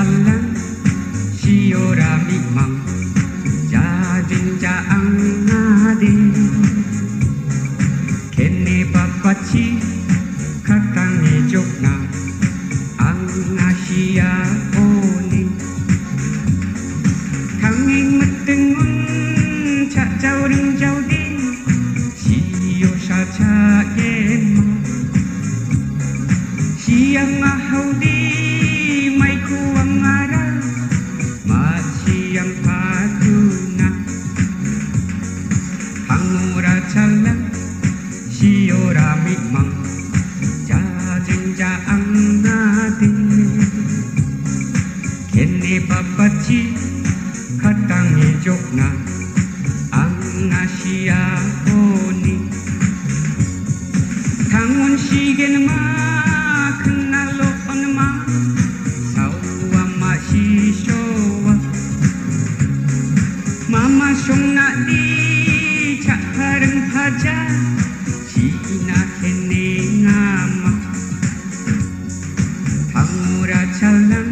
kalang siora mimang jadin ja angadi kene papachi katangi jokna angasia oni kanging metengun cha jauring jaudin sio sa cha yen siang ahaudin hangura chala siora mitmang ja jing ja ang na di kenne papachi khatang ni jokna ang na sia oni 강원 시계는 마 큰 날로 오는 마 사우와 마시쇼와 마마 송나 Chalam.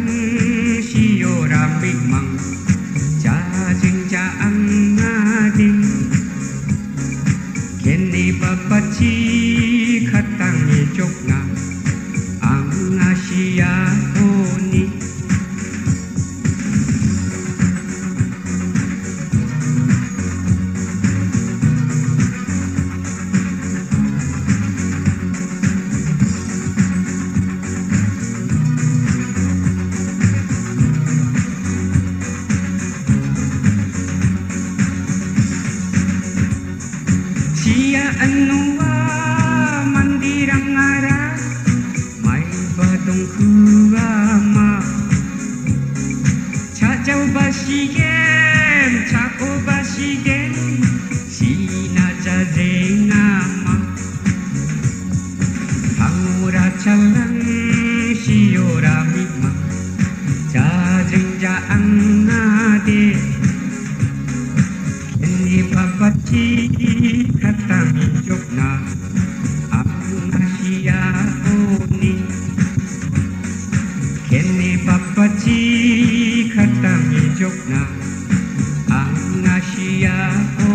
Siya ang nuwa mandirang ara May badong kuwama Chachaw ba sigem Chako ba sigem Sinacha zengama Pangura chalang Siyora mima Chajengja ang sikatan Jogja Abdul Asia Oni Kene Bapa sikatan Jogja Abdul Asia Oni